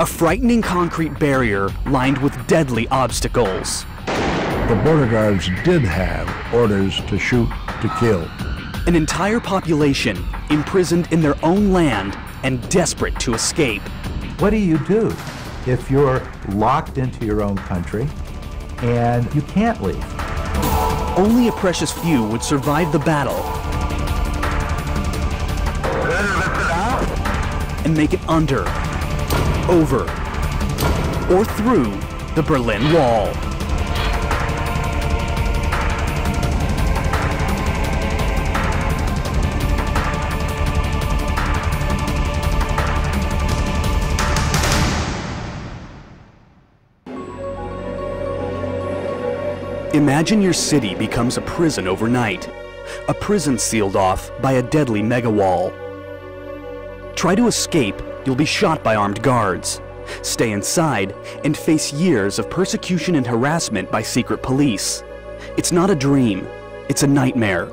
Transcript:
A frightening concrete barrier lined with deadly obstacles. The border guards did have orders to shoot to kill. An entire population imprisoned in their own land and desperate to escape. What do you do if you're locked into your own country and you can't leave? Only a precious few would survive the battle and make it under, over, or through the Berlin Wall. Imagine your city becomes a prison overnight. A prison sealed off by a deadly megawall. Try to escape, you'll be shot by armed guards. Stay inside and face years of persecution and harassment by secret police. It's not a dream, it's a nightmare.